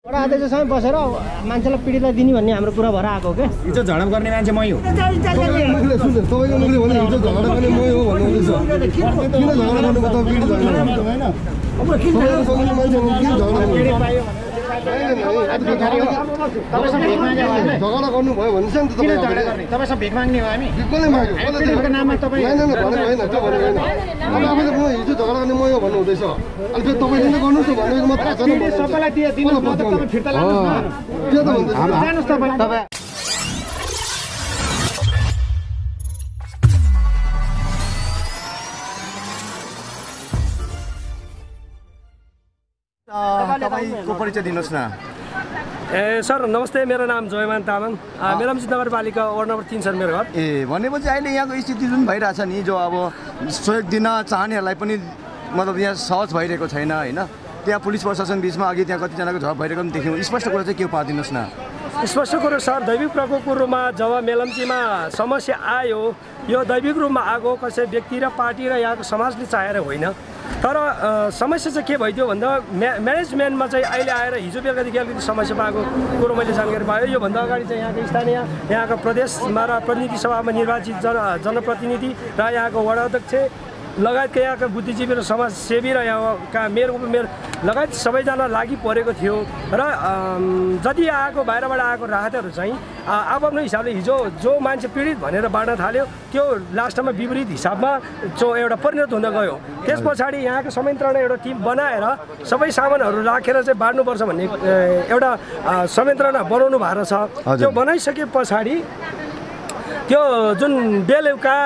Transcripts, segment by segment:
वडा अध्यक्षसँगै बसेर मान्छेलाई पीडितलाई दिने भन्ने हाम्रो कुरा भएर आएको हो क्या हिजो झडप गर्ने मान्छे मै हो तपाईँको झगडा गर्नुभयो भने चाहिँ तपाईँसँग माग्ने हो हामी हिजो झगडा गर्ने मै हो भन्नुहुँदैछ अनि फेरि तपाईँले नै गर्नुहोस् न म थाहा तपाईँको परिचय दिनुहोस् न। ए सर नमस्ते मेरो नाम जयमान तामाङ। मेरामजी नगरपालिका वार्ड नम्बर तिन सर मेरो घर। ए भनेपछि अहिले यहाँको स्थिति जुन भइरहेछ नि जो अब सहयोग दिन चाहनेहरूलाई पनि मतलब यहाँ सहज भइरहेको छैन होइन? त्यहाँ पुलिस प्रशासन बिचमा अघि त्यहाँ कतिजनाको झप भइरहेको पनि देख्यौँ। स्पष्ट कुरा चाहिँ के पारिदिनुहोस् न। स्पष्ट कुरो सर दैविक प्रकोपको रूपमा जब मेलम्चीमा समस्या आयो यो दैविक रूपमा आएको कसै व्यक्ति र पार्टी र यहाँको समाजले चाहेर होइन। तर समस्या चाहिँ के भइदियो भन्दा म्या म्यानेजमेन्टमा चाहिँ अहिले आएर हिजो बेलुकादेखि अलिकति समस्या पाएको कुरो मैले जानकारी पाएँ। योभन्दा अगाडि चाहिँ यहाँको स्थानीय यहाँको प्रदेशमा र प्रतिनिधि सभामा निर्वाचित जन जनप्रतिनिधि र यहाँको वडा अध्यक्ष लगायतका यहाँका बुद्धिजीवी र समाजसेवी र यहाँका मेयर उपमेयर लगायत सबैजना लागि परेको थियो। र जति आएको बाहिरबाट आएको राहतहरू चाहिँ आ- आफ्नो हिसाबले हिजो जो मान्छे पीडित भनेर बाँड्न थाल्यो त्यो लास्टमा विपरीत हिसाबमा जो एउटा परिणत हुन गयो। त्यस पछाडि यहाँको संयन्त्रणा एउटा टिम बनाएर सबै सामानहरू राखेर चाहिँ बाँड्नुपर्छ भन्ने एउटा संयन्त्रणा बनाउनु भएको छ। त्यो बनाइसके पछाडि त्यो जुन बेलुका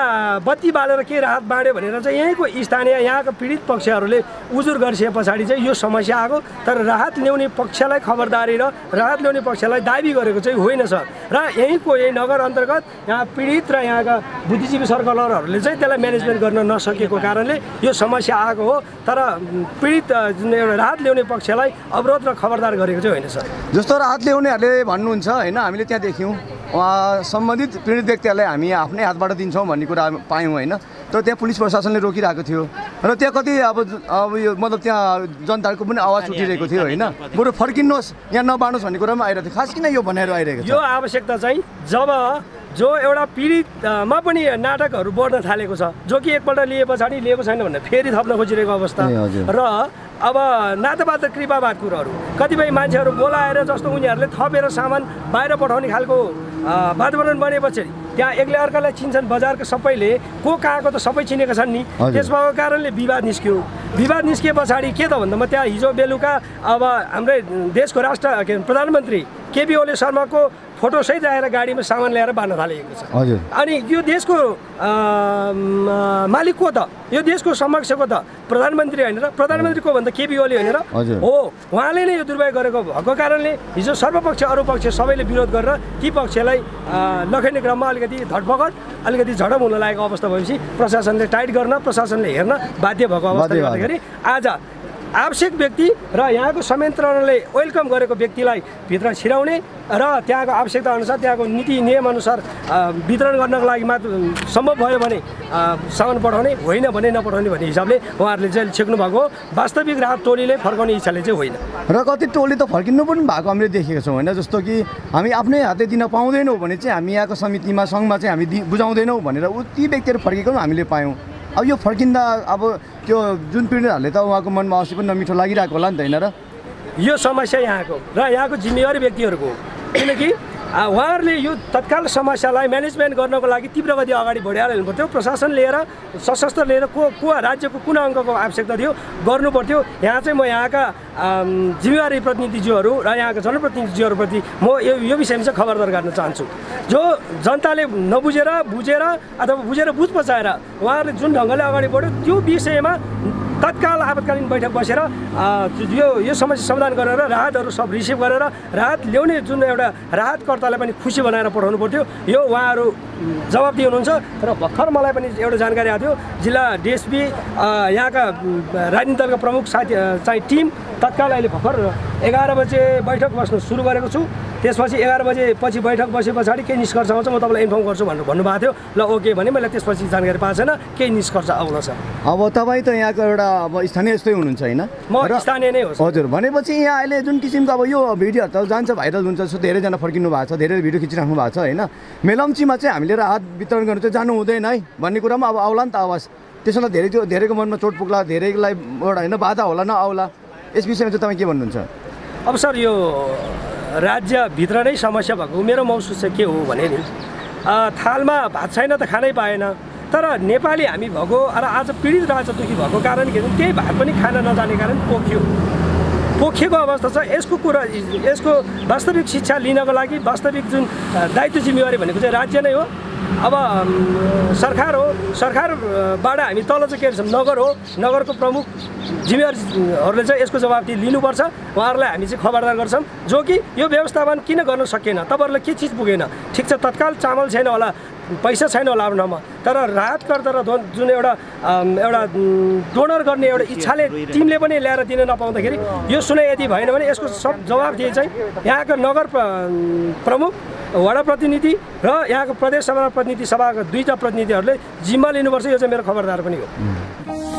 बत्ती बालेर के राहत बाँड्यो भनेर चाहिँ यहीँको स्थानीय यहाँको पीडित पक्षहरूले उजुर गरिसके पछाडि चाहिँ यो समस्या आएको तर राहत ल्याउने पक्षलाई खबरदारी र राहत ल्याउने पक्षलाई दाबी गरेको चाहिँ होइन सर। र यहीँको यही नगर अन्तर्गत यहाँ पीडित र यहाँका बुद्धिजीवी सर्कलरहरूले चाहिँ त्यसलाई म्यानेजमेन्ट गर्न नसकेको कारणले यो समस्या आएको हो। तर पीडित जुन एउटा राहत ल्याउने पक्षलाई अवरोध र खबरदार गरेको चाहिँ होइन सर। जस्तो राहत ल्याउनेहरूले भन्नुहुन्छ होइन? हामीले त्यहाँ देख्यौँ। सम्बन्धित पीडित व्यक्तिहरूलाई हामी आफ्नै हातबाट दिन्छौँ भन्ने कुरा पायौँ होइन। तर त्यहाँ पुलिस प्रशासनले रोकिरहेको थियो। र त्यहाँ कति अब अब यो मतलब त्यहाँ जनताको पनि आवाज उठिरहेको थियो होइन। बरु फर्किनुहोस् यहाँ नबाड्नुहोस् भन्ने कुरा पनि आइरहेको थियो। खास किन यो भनेर आइरहेको यो छ आवश्यकता चाहिँ जब जो एउटा पीडितमा पनि नाटकहरू बढ्न थालेको छ जो कि एकपल्ट लिए पछाडि लिएको छैन भनेर फेरि थप्न खोजिरहेको अवस्था। र अब नातापात र कृपावाद कुरोहरू कतिपय मान्छेहरू बोलाएर जस्तो उनीहरूले थपेर सामान बाहिर पठाउने खालको वातावरण बनेपछि त्यहाँ एक्लै अर्कालाई चिन्छन् बजारको सबैले को कहाँको त सबै चिनेका छन् नि। त्यस भएको कारणले विवाद निस्क्यो। विवाद निस्किए पछाडि के त भन्दामा त्यहाँ हिजो बेलुका अब हाम्रै देशको राष्ट्र के प्रधानमन्त्री केपी ओली शर्माको फोटोसहित आएर गाडीमा सामान ल्याएर बाँड्न थालिएको छ। अनि यो देशको मालिक को त? यो देशको समक्षको त? प्रधानमन्त्री होइन र प्रधानमन्त्री को भन्दा केपी ओली होइन र। हो उहाँले नै यो दुर्व्यय गरेको भएको कारणले हिजो सर्वपक्ष अरू पक्ष सबैले विरोध गरेर ती पक्षलाई अ, लखेड्ने क्रममा अलिकति धडपकड अलिकति झडप हुन लागेको अवस्था भएपछि प्रशासनले टाइट गर्न प्रशासनले हेर्न बाध्य भएको भएको। गर्दाखेरि आज आवश्यक व्यक्ति र यहाँको संयन्त्रले वेलकम गरेको व्यक्तिलाई भित्र छिराउने र त्यहाँको आवश्यकता अनुसार त्यहाँको नीति नियमअनुसार वितरण गर्नको लागि मात्र सम्भव भयो भने सामान पठाउने होइन भने नपठाउने भन्ने हिसाबले उहाँहरूले चाहिँ छेक्नु भएको वास्तविक राहत टोलीले फर्काउने इच्छाले चाहिँ होइन। र कति टोली त फर्किनु पनि भएको हामीले देखेका छौँ होइन जस्तो कि हामी आफ्नै हातले दिन पाउँदैनौँ भने चाहिँ हामी यहाँको समितिमा सङ्घमा चाहिँ हामी बुझाउँदैनौँ भनेर ती व्यक्तिहरू फर्केको हामीले पायौँ। अब यो फर्किँदा अब त्यो जुन पीडितहरूले त उहाँको मनमा अवश्य पनि नमिठो लागिरहेको होला नि त होइन र? यो समस्या यहाँको र यहाँको जिम्मेवारी व्यक्तिहरूको किनकि उहाँहरूले यो तत्काल समस्यालाई म्यानेजमेन्ट गर्नको लागि तीव्र गति अगाडि बढाइहाल्नु पर्थ्यो प्रशासन लिएर सशस्त्र लिएर को को राज्यको कुन अङ्कको आवश्यकता थियो गर्नु पर्थ्यो यहाँ चाहिँ म यहाँका जिम्मेवारी प्रतिनिधिज्यूहरू र यहाँका जनप्रतिनिधिज्यूहरूप्रति म यो यो विषयमा चाहिँ खबरदार गर्न चाहन्छु। जो जनताले नबुझेर बुझेर अथवा बुझेर बुझ पचाएर उहाँहरूले जुन ढङ्गले अगाडि बढ्यो त्यो विषयमा तत्काल आपतकालीन बैठक बसेर यो यो समस्या समाधान गरेर राहतहरू सब रिसिभ गरेर राहत ल्याउने जुन एउटा राहतकर्तालाई पनि खुसी बनाएर पठाउनु पर्थ्यो। यो उहाँहरू जवाब दिनुहुन्छ। र भर्खर मलाई पनि एउटा जानकारी आएको थियो। जिल्ला डिएसपी यहाँका राजनीति दलका प्रमुख साथी चाहिँ टिम तत्काल अहिले भर्खर एघार बजे बैठक बस्नु सुरु गरेको छु। त्यसपछि एघार बजे पछि बैठक बसे पछाडि केही निष्कर्ष आउँछ म तपाईँलाई इन्फर्म गर्छु भनेर भन्नुभएको थियो। ल ओके भने मैले त्यसपछि जानकारी पाएको छैन केही निष्कर्ष आउला छ। अब तपाईँ त यहाँको एउटा अब स्थानीय जस्तै हुनुहुन्छ होइन? म स्थानीय नै हो। हजुर भनेपछि यहाँ अहिले जुन किसिमको अब यो भिडियोहरू त जान्छ भाइरल हुन्छ धेरैजना फर्किनु भएको छ धेरै भिडियो खिचिराख्नु भएको छ होइन? मेलम्चीमा चाहिँ हामीले राहत वितरण गर्नु चाहिँ जानु हुँदैन है भन्ने कुरा पनि अब आउला नि त आवाज। त्यसो न धेरै धेरैको मनमा चोट पुग्ला धेरैलाई एउटा होइन बाधा होला न आउला यस विषयमा चाहिँ तपाईँ के भन्नुहुन्छ? अब सर यो राज्यभित्र नै समस्या भएको मेरो महसुस चाहिँ के हो भने नि थालमा भात छैन त खानै पाएन। तर नेपाली हामी भएको र आज पीडित राजदुखी भएको कारण के त्यही भात पनि खान नजाने कारण पोख्यो। पोखिएको अवस्था छ यसको कुरा यसको वास्तविक शिक्षा लिनको लागि वास्तविक जुन दायित्व जिम्मेवारी भनेको चाहिँ राज्य नै हो। अब सरकार हो सरकारबाट हामी तल चाहिँ के गर्छौँ नगर हो। नगरको प्रमुख जिम्मेवारीहरूले चाहिँ यसको जवाबदेही लिनुपर्छ। उहाँहरूलाई हामी चाहिँ खबरदार गर्छौँ। जो कि यो व्यवस्थापन किन गर्न सकिएन तपाईँहरूलाई के चिज पुगेन? ठिक छ तत्काल चामल छैन होला पैसा छैन होला आफ्नो ठाउँमा तर राहतकर्ता र जुन एउटा एउटा डोनर गर्ने एउटा इच्छाले टिमले पनि ल्याएर दिन नपाउँदाखेरि यो सुनाइ यदि भएन भने यसको सब जवाबदेही चाहिँ यहाँको नगर प्र- प्रमुख वडा प्रतिनिधि र यहाँको प्रदेश सभा प्रतिनिधि सभाका दुईवटा प्रतिनिधिहरूले जिम्मा लिनुपर्छ यो चाहिँ मेरो खबरदार पनि हो।